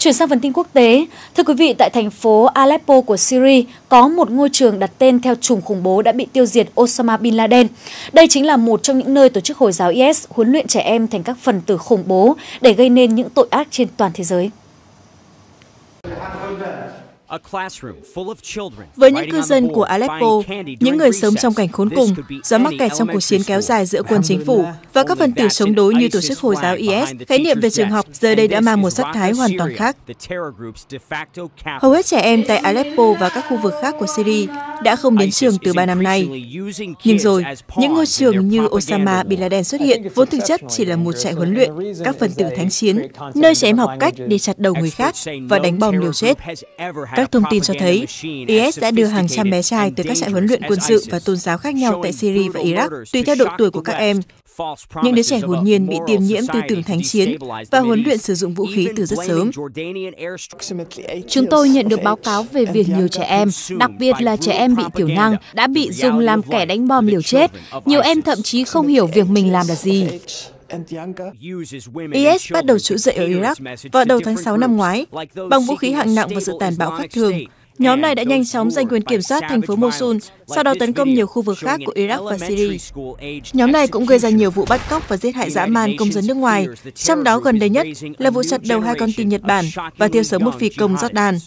Chuyển sang phần tin quốc tế, thưa quý vị, tại thành phố Aleppo của Syria có một ngôi trường đặt tên theo chủng khủng bố đã bị tiêu diệt Osama Bin Laden. Đây chính là một trong những nơi tổ chức Hồi giáo IS huấn luyện trẻ em thành các phần tử khủng bố để gây nên những tội ác trên toàn thế giới. Với những cư dân của Aleppo, những người sống trong cảnh khốn cùng do mắc kẹt trong cuộc chiến kéo dài giữa quân chính phủ và các phần tử chống đối như tổ chức Hồi giáo IS, khái niệm về trường học giờ đây đã mang một sắc thái hoàn toàn khác. Hầu hết trẻ em tại Aleppo và các khu vực khác của Syria đã không đến trường từ ba năm nay. Nhưng rồi, những ngôi trường như Osama Bin Laden xuất hiện vốn thực chất chỉ là một trại huấn luyện các phần tử thánh chiến, nơi trẻ em học cách để chặt đầu người khác và đánh bom liều chết. Các thông tin cho thấy IS đã đưa hàng trăm bé trai từ các trại huấn luyện quân sự và tôn giáo khác nhau tại Syria và Iraq, tùy theo độ tuổi của các em. Những đứa trẻ hồn nhiên bị tiêm nhiễm tư tưởng thánh chiến và huấn luyện sử dụng vũ khí từ rất sớm. Chúng tôi nhận được báo cáo về việc nhiều trẻ em, đặc biệt là trẻ em bị thiểu năng, đã bị dùng làm kẻ đánh bom liều chết. Nhiều em thậm chí không hiểu việc mình làm là gì. IS bắt đầu trỗi dậy ở Iraq vào đầu tháng 6 năm ngoái bằng vũ khí hạng nặng và sự tàn bạo khác thường. Nhóm này đã nhanh chóng giành quyền kiểm soát thành phố Mosul, sau đó tấn công nhiều khu vực khác của Iraq và Syria. Nhóm này cũng gây ra nhiều vụ bắt cóc và giết hại dã man công dân nước ngoài, trong đó gần đây nhất là vụ chặt đầu hai con tin Nhật Bản và thiêu sống một phi công Jordan.